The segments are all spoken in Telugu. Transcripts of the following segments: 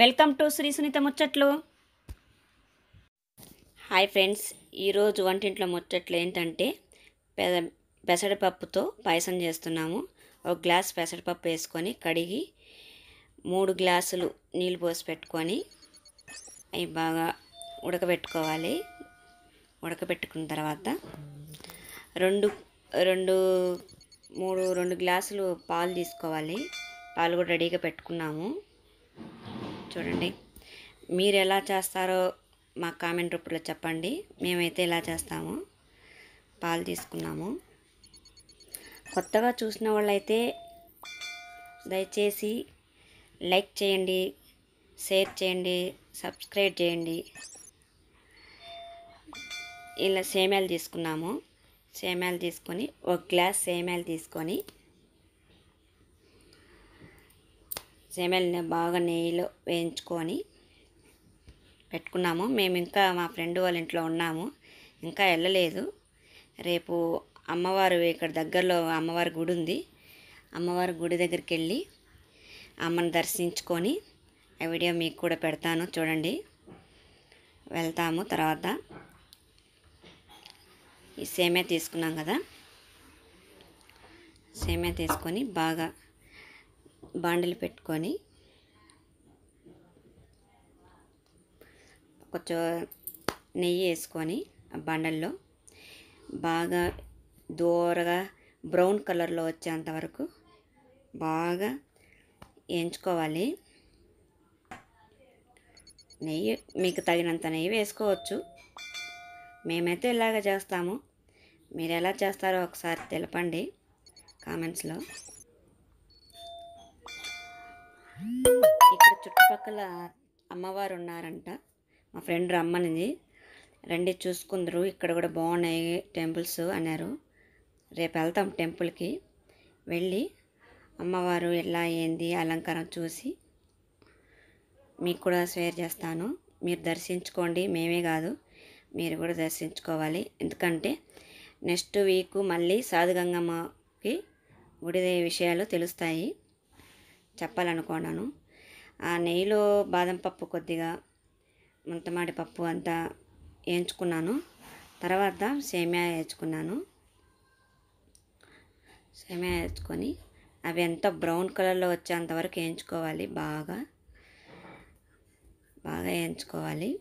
వెల్కమ్ టు శ్రీ సునీత ముచ్చట్లు. హాయ్ ఫ్రెండ్స్ ఈరోజు వంటింట్లో ముచ్చట్లు ఏంటంటే పె పెసరపప్పుతో పాయసం చేస్తున్నాము. ఒక గ్లాస్ పెసరపప్పు వేసుకొని కడిగి మూడు గ్లాసులు నీళ్ళు పోసి పెట్టుకొని అవి బాగా ఉడకబెట్టుకోవాలి. ఉడకబెట్టుకున్న తర్వాత రెండు రెండు మూడు రెండు గ్లాసులు పాలు తీసుకోవాలి. పాలు కూడా రెడీగా పెట్టుకున్నాము. చూడండి. మీరు ఎలా చేస్తారో మా కామెంట్ రూపంలో చెప్పండి. మేమైతే ఇలా చేస్తాము. పాలు తీసుకున్నాము. కొత్తగా చూసిన వాళ్ళైతే దయచేసి లైక్ చేయండి షేర్ చేయండి సబ్స్క్రైబ్ చేయండి. ఇలా సేమ్యాలు తీసుకున్నాము. సేమ్యాలు తీసుకొని ఒక గ్లాస్ సేమ్యాలు తీసుకొని సేమ్యాలని బాగా నెయ్యిలో వేయించుకొని పెట్టుకున్నాము. మేము ఇంకా మా ఫ్రెండ్ వాళ్ళ ఇంట్లో ఉన్నాము. ఇంకా వెళ్ళలేదు. రేపు అమ్మవారు ఇక్కడ దగ్గరలో అమ్మవారి గుడి ఉంది. అమ్మవారి గుడి దగ్గరికి వెళ్ళి అమ్మని దర్శించుకొని ఆ వీడియో మీకు కూడా పెడతాను. చూడండి. వెళ్తాము తర్వాత. ఈ సేమే తీసుకున్నాం కదా. సేమే తీసుకొని బాగా బాండలు పెట్టుకొని కొంచెం నెయ్యి వేసుకొని ఆ బండల్లో బాగా దూరగా బ్రౌన్ కలర్లో వచ్చేంత వరకు బాగా వేయించుకోవాలి. నెయ్యి మీకు తగినంత నెయ్యి వేసుకోవచ్చు. మేమైతే ఇలాగ చేస్తాము. మీరు ఎలా చేస్తారో ఒకసారి తెలపండి కామెంట్స్లో. ఇక్కడ చుట్టుపక్కల అమ్మవారు ఉన్నారంట మా ఫ్రెండ్ రమ్మనిది. రండి చూసుకుందరు. ఇక్కడ కూడా బాగున్నాయి టెంపుల్స్ అన్నారు. రేపు వెళ్తాం టెంపుల్కి. వెళ్ళి అమ్మవారు ఎలా ఏంది అలంకారం చూసి మీకు కూడా షేర్ చేస్తాను. మీరు దర్శించుకోండి. మేమే కాదు మీరు కూడా దర్శించుకోవాలి. ఎందుకంటే నెక్స్ట్ వీక్ మళ్ళీ సాధుగంగమ్మకి గుడి విషయాలు తెలుస్తాయి. చెప్పాలనుకున్నాను. ఆ నెయ్యిలో బాదం పప్పు కొద్దిగా ముంతమాడి పప్పు అంతా వేయించుకున్నాను. తర్వాత సేమియా వేయించుకున్నాను. సేమియా వేయించుకొని అవి ఎంత బ్రౌన్ కలర్లో వచ్చేంత వరకు వేయించుకోవాలి బాగా. బాగా వేయించుకోవాలి.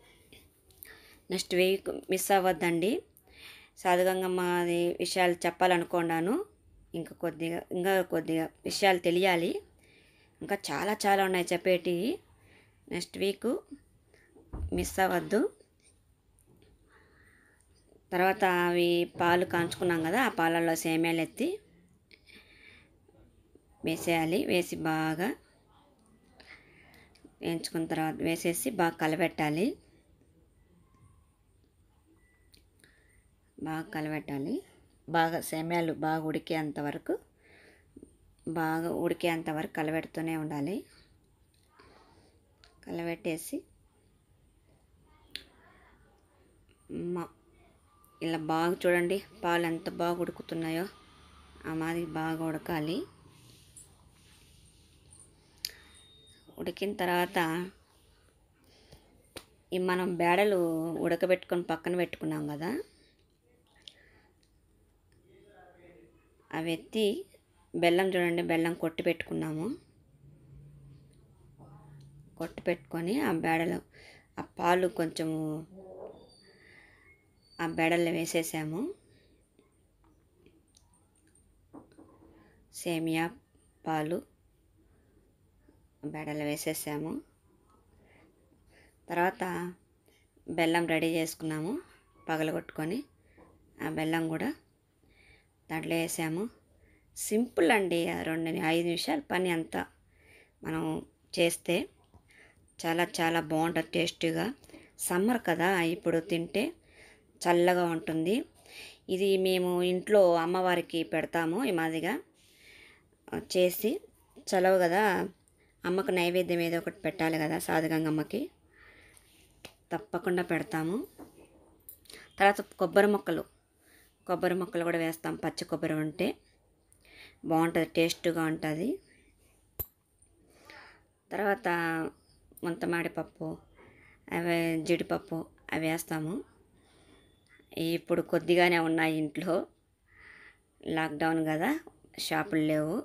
నెక్స్ట్ వీక్ మిస్ అవ్వద్దండి. సాధుగంగమ్మది విషయాలు చెప్పాలనుకున్నాను. ఇంకా కొద్దిగా ఇంకా కొద్దిగా విషయాలు తెలియాలి. ఇంకా చాలా చాలా ఉన్నాయి చెప్పేటి. నెక్స్ట్ వీక్ మిస్ అవ్వద్దు. తర్వాత అవి పాలు కాంచుకున్నాం కదా ఆ పాలల్లో సేమ్యాలు ఎత్తి వేసేయాలి. వేసి బాగా వేయించుకున్న తర్వాత వేసేసి బాగా కలబెట్టాలి. బాగా కలబెట్టాలి. బాగా సేమ్యాలు బాగా ఉడికేంత వరకు బాగా ఉడికేంత వరకు కలబెడుతూనే ఉండాలి. కలబెట్టేసి మా ఇలా బాగా చూడండి పాలు ఎంత బాగా ఉడుకుతున్నాయో ఆ మాది బాగా ఉడకాలి. ఉడికిన తర్వాత ఈ మనం బేడలు ఉడకబెట్టుకొని పక్కన పెట్టుకున్నాం కదా అవి ఎత్తి బెల్లం చూడండి బెల్లం కొట్టి పెట్టుకున్నాము. కొట్టి పెట్టుకొని ఆ బేడలో ఆ పాలు కొంచెము ఆ బేడల్లో వేసేసాము. సేమియా పాలు బేడలు వేసేసాము. తర్వాత బెల్లం రెడీ చేసుకున్నాము పగలగొట్టుకొని. ఆ బెల్లం కూడా దాంట్లో వేసాము. సింపుల్ అండి రెండు ఐదు నిమిషాల పని అంతా మనం చేస్తే చాలా చాలా బాగుంటుంది టేస్టీగా. సమ్మర్ కదా ఇప్పుడు తింటే చల్లగా ఉంటుంది. ఇది మేము ఇంట్లో అమ్మవారికి పెడతాము ఈ మాదిగా చేసి చలవు కదా అమ్మకు నైవేద్యం ఏదో ఒకటి పెట్టాలి కదా సాధుగంగమ్మకి. తప్పకుండా పెడతాము. తర్వాత కొబ్బరి మొక్కలు కొబ్బరి ముక్కలు కూడా వేస్తాం పచ్చి కొబ్బరి ఉంటే. బాగుంటుంది టేస్ట్గా ఉంటుంది. తర్వాత ముంతమాడిపప్పు అవి జీడిపప్పు అవి వేస్తాము. ఇప్పుడు కొద్దిగానే ఉన్నాయి ఇంట్లో. లాక్డౌన్ కదా షాపులు లేవు.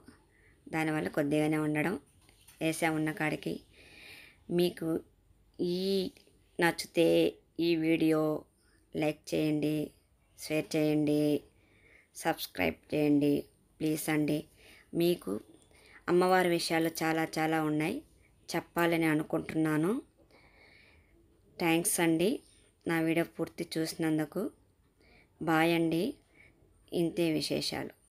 దానివల్ల కొద్దిగానే ఉండడం వేసామున్న కాడికి. మీకు ఈ నచ్చితే ఈ వీడియో లైక్ చేయండి షేర్ చేయండి సబ్స్క్రైబ్ చేయండి. ప్లీజ్ అండి. మీకు అమ్మవారి విషయాలు చాలా చాలా ఉన్నాయి. చెప్పాలని అనుకుంటున్నాను. థ్యాంక్స్ అండి. నా వీడియో పూర్తి చూసినందుకు బాయ్ అండి. ఇంతే విశేషాలు.